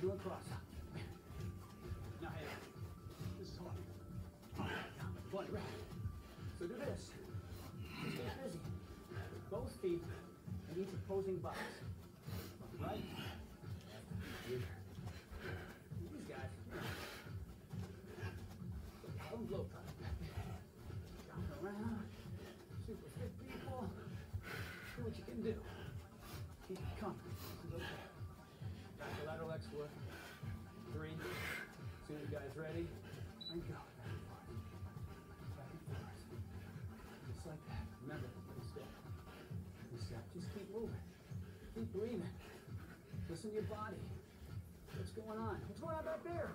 we're doing cross up. Now, hey, this is hard. One, right. So do this. Get busy. Both feet in each opposing box. Right? These guys. Don't blow Jump around. Super fit people. Do what you can do. Keep it coming. Work. Three. As you guys ready, and go. Back and forth. Just like that. Remember, one step. One step. Just keep moving. Keep breathing. Listen to your body. What's going on? What's going on back there?